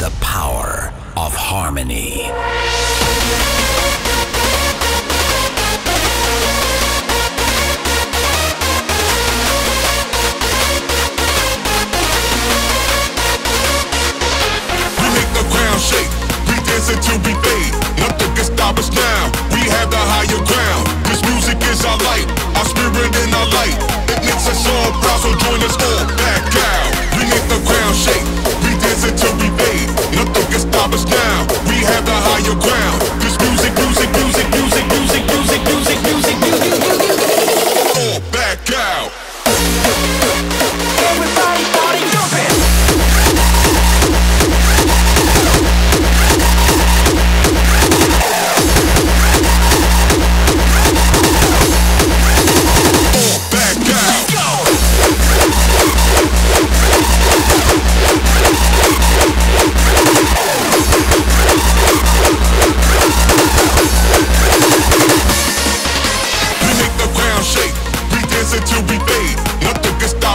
the power of harmony. promise now, we have the higher ground.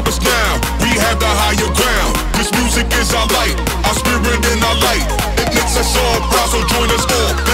us now. We have the higher ground. This music is our light, our spirit and our light. It makes us all proud, so join us all.